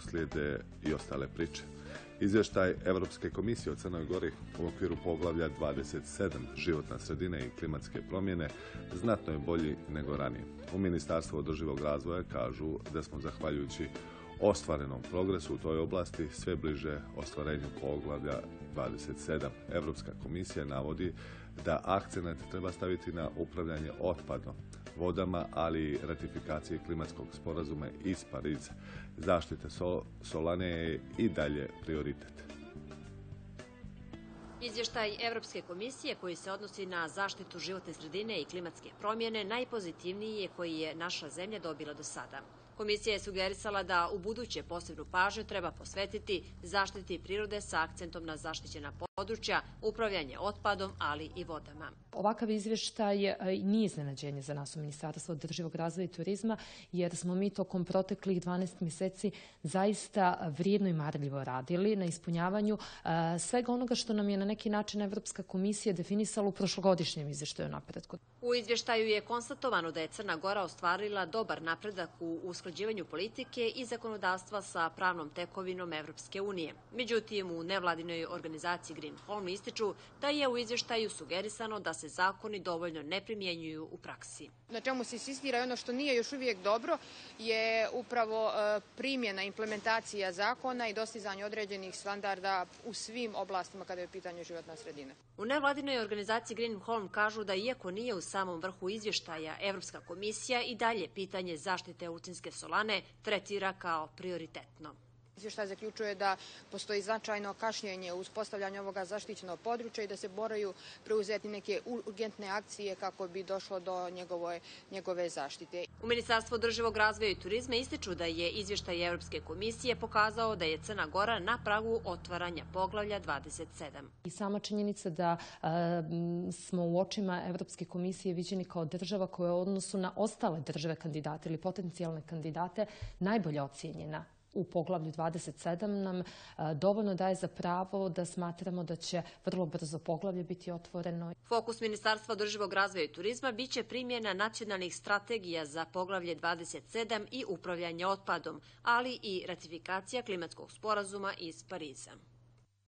slijede i ostale priče. Izvještaj Europske komisije o Crnoj Gori u okviru poglavlja 27 životna sredina i klimatske promjene znatno je bolji nego ranije. U Ministarstvu održivog razvoja kažu da smo zahvaljujući ostvarenom progresu u toj oblasti sve bliže ostvarenju poglavlja 27. Europska komisija navodi da akcenat treba staviti na upravljanje otpadom, vodama, ali i ratifikacije klimatskog sporazuma iz Pariza. Zaštite Solane je i dalje prioritet. Izvještaj Evropske komisije koji se odnosi na zaštitu životne sredine i klimatske promjene najpozitivniji je koji je naša zemlja dobila do sada. Komisija je sugerisala da u buduće posebnu pažnju treba posvetiti zaštiti prirode sa akcentom na zaštićena područja, upravljanje otpadom, ali i vodama. Ovakav izvještaj nije iznenađenje za nas u Ministarstvu održivog razvoja i turizma, jer smo mi tokom proteklih 12 mjeseci zaista vrijedno i marljivo radili na ispunjavanju svega onoga što nam je na neki način Evropska komisija definisala u prošlogodišnjem izvještaju napredku. U izvještaju je konstatovano da je Crna Gora ostvarila dobar napredak u usklađivanju politike i zakonodavstva sa pravnom tekovinom Evropske unije. Međutim, u nevladinoj organizaciji Green Home ističu da je u izvještaju sugerisano da se zakoni dovoljno ne primjenjuju u praksi. Na čemu se insistira i ono što nije još uvijek dobro je upravo primjena, implementacija zakona i dostizanje određenih standarda u svim oblastima kada je u pitanju životna sredina. U nevladinoj organizaciji Green Home kažu da iako nije u samom vrhu izvještaja, Evropska komisija i dalje pitanje zaštite ucinske solane tretira kao prioritetno. Izvještaj zaključuje da postoji značajno kašnjenje u uspostavljanju ovoga zaštićenog područja i da se moraju preuzeti neke urgentne akcije kako bi došlo do njegove, njegove zaštite. U Ministarstvu održivog razvoja i turizma ističu da je izvještaj Evropske komisije pokazao da je Crna Gora na pragu otvaranja poglavlja 27. I sama činjenica da e, smo u očima Evropske komisije viđeni kao država koja je u odnosu na ostale države kandidate ili potencijalne kandidate najbolje ocijenjena u poglavlju 27 nam dovoljno daje za pravo da smatramo da će vrlo brzo poglavlje biti otvoreno. Fokus Ministarstva održivog razvoja i turizma biće primjena nacionalnih strategija za poglavlje 27 i upravljanje otpadom, ali i ratifikacija klimatskog sporazuma iz Pariza.